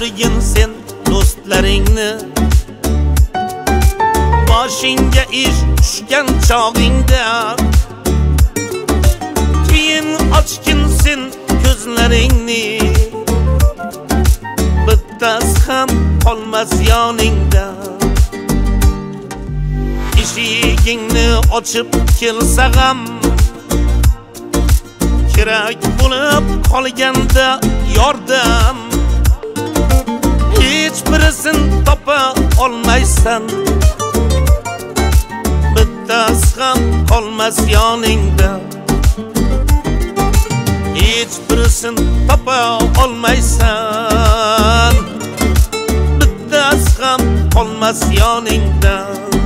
ko'rgin sen do'stlaringni. Boshingga ish tushgan chog'ingda. Qolmas yoningda. Eshigingni ochib kelsa ham kerak bo'lib qolganda yordam. Hech birisin topa olmaysan. Bittasi ham qolmas yoningda. Hech birisin topa olmaysan. Qolmas yoningdan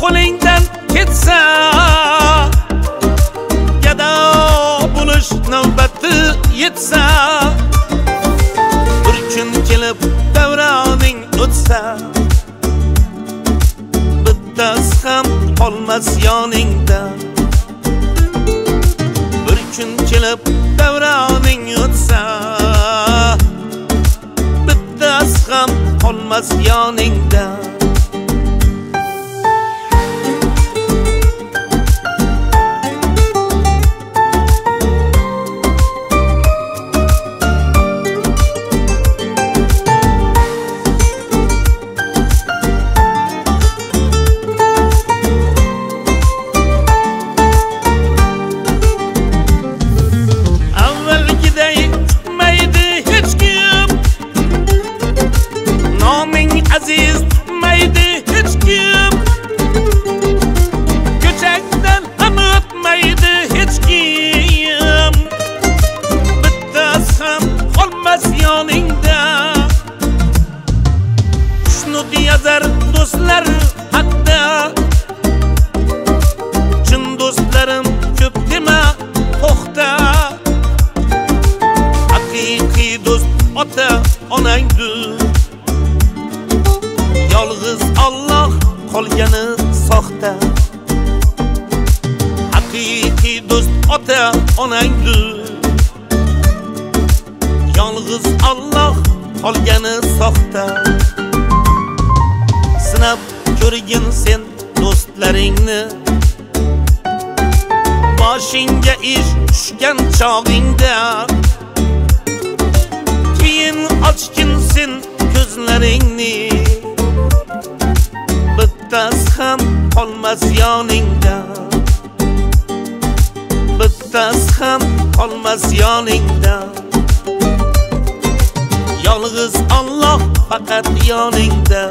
qo'lingdan ketsa gado bo'lish navbati yetsa bir kun kelib davroning o'tsa bittasi ham qolmas yoningda. Bir kun kelib davroning o'tsa bittasi ham qolmas yoningda. Qolmas yoningda xushnut yazar do'stlar hatto chin do'stlarim ko'p dema to'xta. Haqiqiy do'st ota onangdir. Yolg'iz Alloh qolgani soxta. Haqiqiy do'st ota onangdir. Yolg'iz Alloh qolgani soxta. Sinab ko'rgin sen do'stlaringni. Boshingga ish tushgan chog'ingda. Keyin ochgin sen ko'zlaringni. Bittasi ham qolmas yoningda. Bittasi ham qolmas yoningda. Yolg'iz Alloh faqat yoningda